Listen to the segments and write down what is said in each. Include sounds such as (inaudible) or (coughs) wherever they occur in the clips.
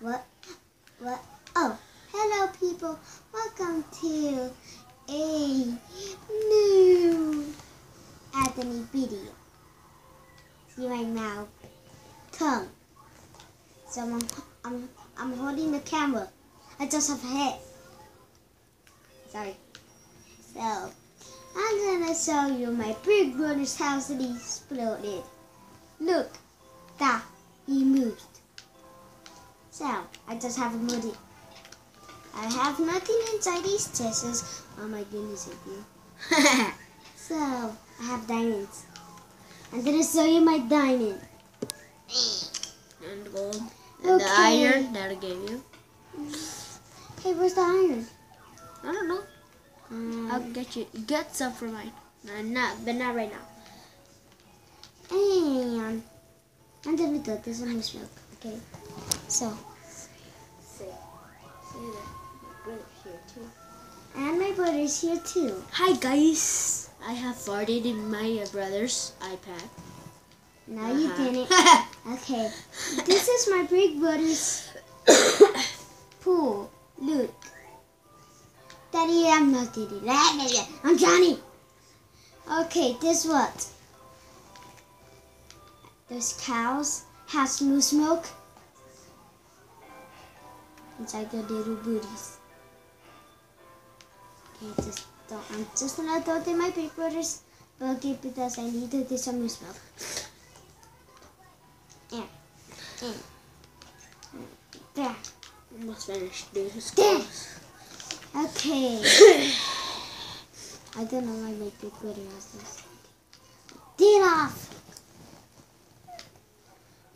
What? What? Oh, hello people. Welcome to a new Anthony video. See my mouth, tongue. So I'm, I'm, I'm holding the camera. I just have a head. Sorry. So, I'm gonna show you my big brother's house that he exploded. Look, that he moved. So, I just have a moody. I have nothing inside these chests. Oh my goodness, I do. (laughs) so, I have diamonds. I'm gonna show you my diamond. And gold. And the iron that I gave you. Hey, where's the iron? I don't know. Um, I'll get you get some for mine. Uh, not, but not right now. and I'm gonna do this on this milk. Okay. So, See, see my here too. and my brother's here too. Hi guys. I have farted in my uh, brother's iPad. No, you Uh-huh. didn't. (laughs) Okay. This is my big brother's (coughs) pool. Look. Daddy, I'm not Daddy. I'm Johnny. Okay, this what? Those cows have smooth milk inside their little booties. Okay, just don't. I'm just gonna throw it in my big brother's bucket because I need to do some loose milk. Yeah. There. Almost finished. Dude, There. Okay. (coughs) I don't know why my big brother has this. Get off!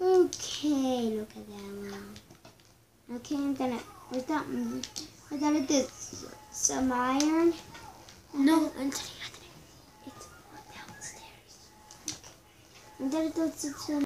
Okay, look at that one. Okay, I'm gonna, we got, we gotta do some iron. No, Anthony, Anthony. It's downstairs. I'm gonna do some